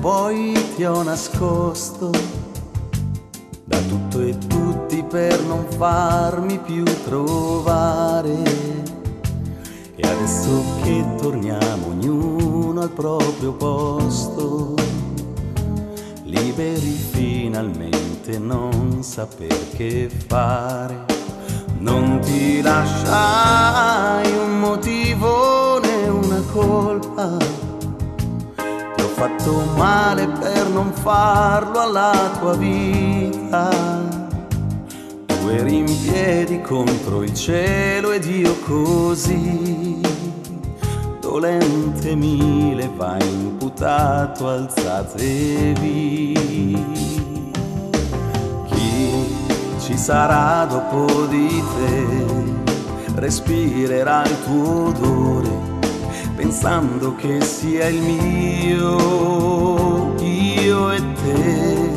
poi ti ho nascosto da tutto e tutti per non farmi più trovare. E adesso che torniamo ognuno al proprio posto, liberi finalmente non saper che fare. Non ti lasciai un motivo né una colpa. Fatto male per non farlo alla tua vita. Tu eri in piedi contro il cielo ed io così. Dolente mi levai imputato, alzatevi ci sarà dopo di te, respirerà il tuo odore, pensando che sia il mio, io e te,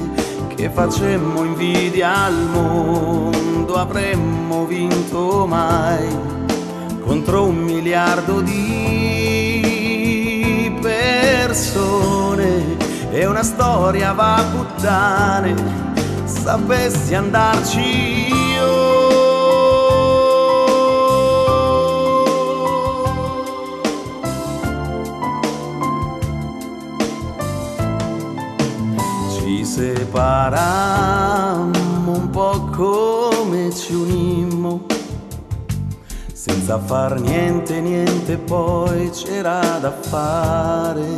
che facemmo invidia al mondo, avremmo vinto mai contro un miliardo di persone. E una storia va puttane sapessi andarci separammo un po' come ci unimmo, senza far niente, niente poi c'era da fare.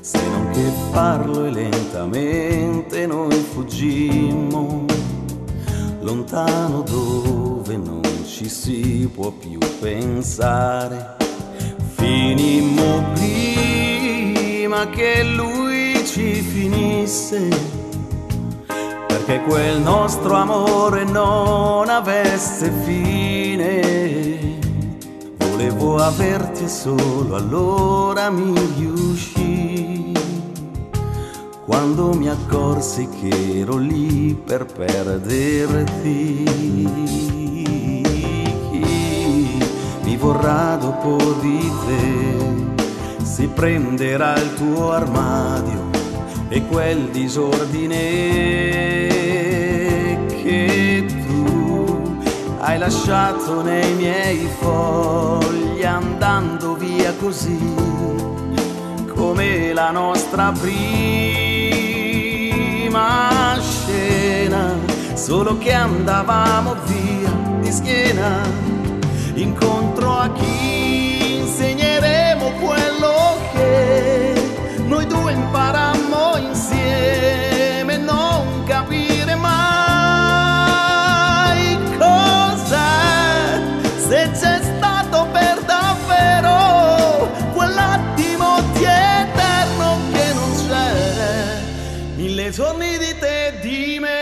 Se non che farlo e lentamente noi fuggimmo. Lontano dove non ci si può più pensare. Finimmo prima che lui ci finisse perché quel nostro amore non avesse fine volevo averti solo allora mi riuscì. Quando mi accorsi che ero lì per perderti, chi mi vorrà dopo di te, si prenderà il tuo armadio e quel disordine che tu hai lasciato nei miei fogli andando via così come la nostra prima scena solo che andavamo via di schiena incontro a chi insegneremo eterno che